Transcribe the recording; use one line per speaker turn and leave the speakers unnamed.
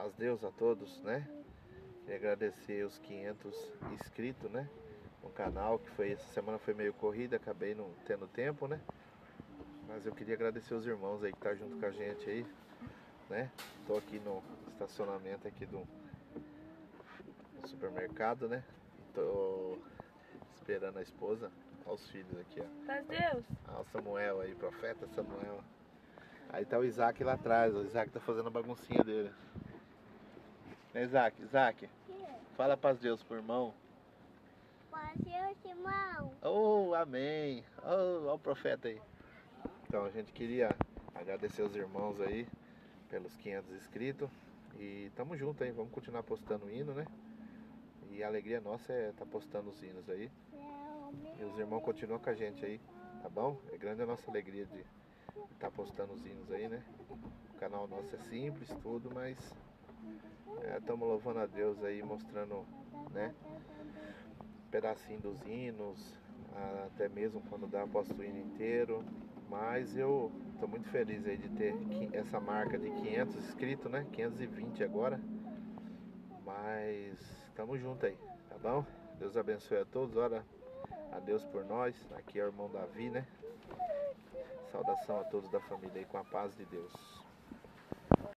Paz Deus a todos, né? Queria agradecer os 500 inscritos, né? No canal, que foi essa semana foi meio corrida, acabei não tendo tempo, né? Mas eu queria agradecer os irmãos aí que tá junto com a gente aí, né? Tô aqui no estacionamento aqui do supermercado, né? Tô esperando a esposa, olha os filhos aqui, ó.
Paz Deus.
Ah, o Samuel aí, profeta Samuel. Aí tá o Isaac lá atrás, o Isaac tá fazendo a baguncinha dele. Né, Isaac? Isaac, fala paz Deus pro irmão.
Paz Deus, irmão.
Oh, amém. Oh, olha o profeta aí. Então, a gente queria agradecer os irmãos aí pelos 500 inscritos. E tamo junto aí, vamos continuar postando o hino, né? E a alegria nossa é estar tá postando os hinos aí. E os irmãos continuam com a gente aí, tá bom? É grande a nossa alegria de estar tá postando os hinos aí, né? O canal nosso é simples, tudo, mas estamos é, louvando a Deus aí, mostrando, né? Pedacinho dos hinos, até mesmo quando dá, posto o hino inteiro. Mas eu estou muito feliz aí de ter essa marca de 500 inscritos, né? 520 agora. Mas estamos juntos aí, tá bom? Deus abençoe a todos. Ora a Deus por nós. Aqui é o irmão Davi, né? Saudação a todos da família aí com a paz de Deus.